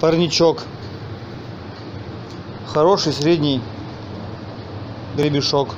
парничок. Хороший средний гребешок.